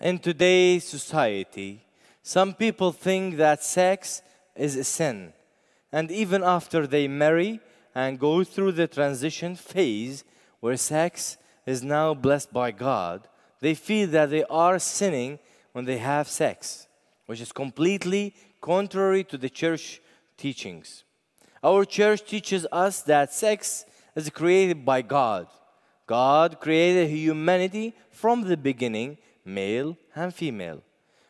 In today's society, some people think that sex is a sin. And even after they marry and go through the transition phase where sex is now blessed by God, they feel that they are sinning when they have sex, which is completely contrary to the church teachings. Our church teaches us that sex is created by God. God created humanity from the beginning, male and female,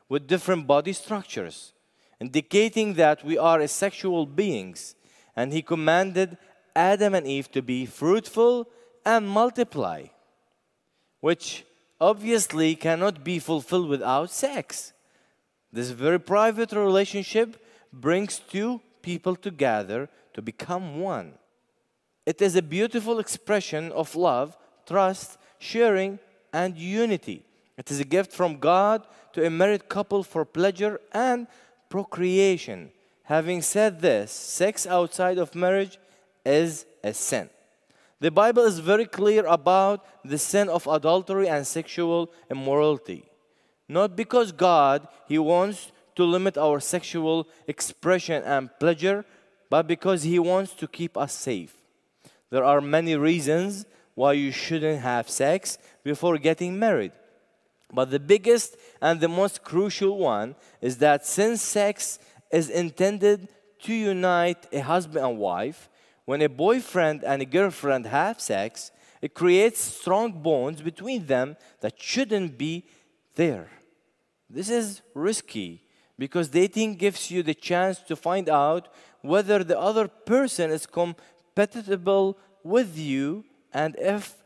with different body structures, indicating that we are sexual beings. And He commanded Adam and Eve to be fruitful and multiply, which obviously cannot be fulfilled without sex. This very private relationship brings two people together to become one. It is a beautiful expression of love, trust, sharing, and unity. It is a gift from God to a married couple for pleasure and procreation. Having said this, sex outside of marriage is a sin. The Bible is very clear about the sin of adultery and sexual immorality. Not because God, He wants to limit our sexual expression and pleasure, but because He wants to keep us safe. There are many reasons why you shouldn't have sex before getting married. But the biggest and the most crucial one is that since sex is intended to unite a husband and wife, when a boyfriend and a girlfriend have sex, it creates strong bonds between them that shouldn't be there. This is risky because dating gives you the chance to find out whether the other person is compatible with you and if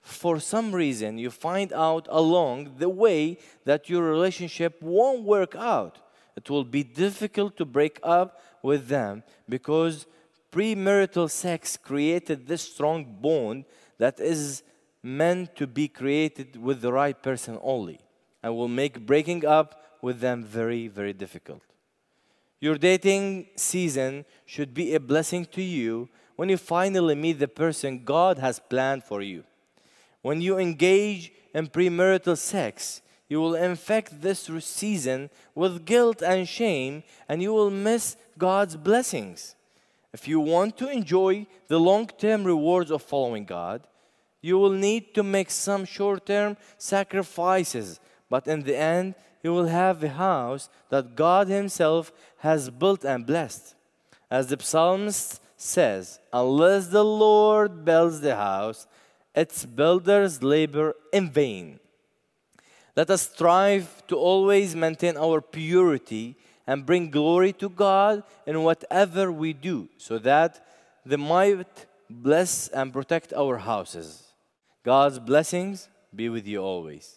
for some reason you find out along the way that your relationship won't work out it will be difficult to break up with them because premarital sex created this strong bond that is meant to be created with the right person only and will make breaking up with them very, very difficult. Your dating season should be a blessing to you when you finally meet the person God has planned for you. When you engage in premarital sex, you will infect this season with guilt and shame, and you will miss God's blessings. If you want to enjoy the long term rewards of following God, you will need to make some short term sacrifices, but in the end, you will have a house that God Himself has built and blessed. As the psalmist says, Unless the Lord builds the house, its builders labor in vain. Let us strive to always maintain our purity and bring glory to God in whatever we do, so that they might bless and protect our houses. God's blessings be with you always.